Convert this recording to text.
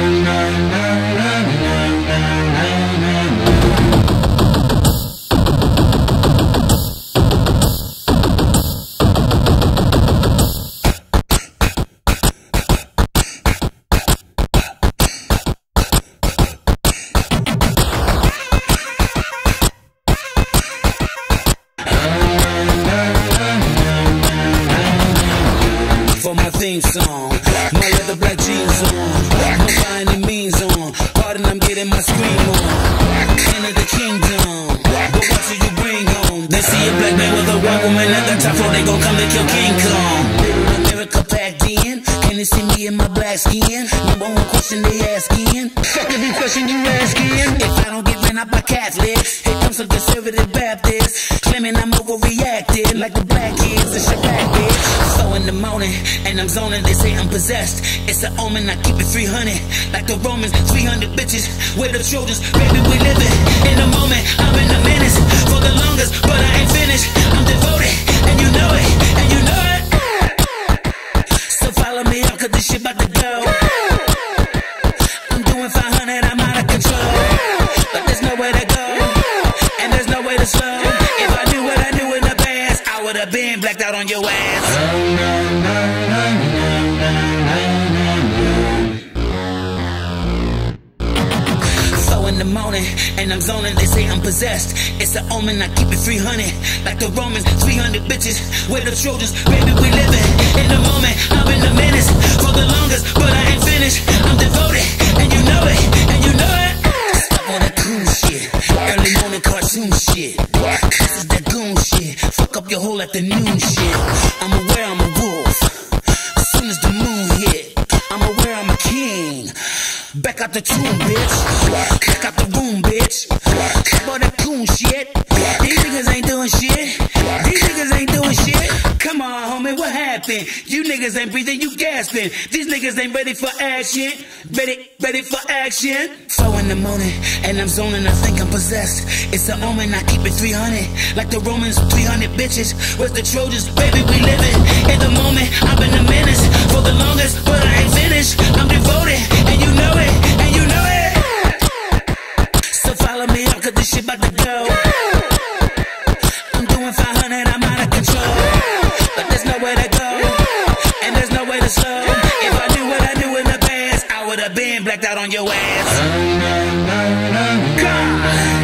for see a black man with a white woman at the top floor, they gon' come to kill King Kong. America packed in, can they see me in my black skin? Number one question they asking, fuck every question you asking. If I don't get ran out by Catholics, here comes some conservative Baptists, claiming I'm overreacting like the black kids and shit back bitch. So in the morning, and I'm zoning, they say I'm possessed. It's an omen, I keep it 300, like the Romans, 300 bitches. We're the Trojans, baby, we living in the moment. I'm in the would have been blacked out on your ass. In the morning, and I'm zoning. They say I'm possessed. It's an omen. I keep it 300, like the Romans. 300 bitches, we're the Trojans. Baby, we living up your whole afternoon shit. I'm aware I'm a wolf. As soon as the moon hit, I'm aware I'm a king. Back out the tomb, bitch. Back out the room, bitch. Stop all that coon shit. These happened? You niggas ain't breathing, you gasping. These niggas ain't ready for action. Ready, ready for action. Four in the morning, and I'm zoning, I think I'm possessed. It's an omen, I keep it 300. Like the Romans, 300 bitches. Where's the Trojans? Baby, we living in the moment. I've been a menace for the longest, but I ain't finished. I'm devoted, and you know it, and you know it. So follow me up, cause this shit about to go. I'm doing 500, I'm out of control. Out on your ass. God.